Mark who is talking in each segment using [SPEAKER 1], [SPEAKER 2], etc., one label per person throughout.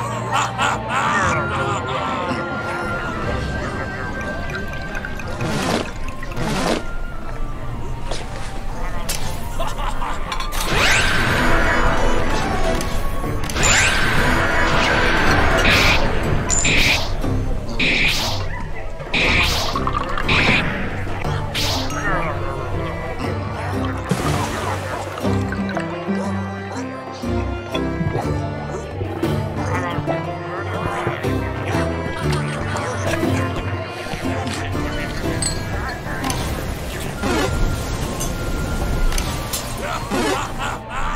[SPEAKER 1] Yeah. Ha ha ha!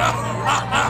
[SPEAKER 1] Yeah.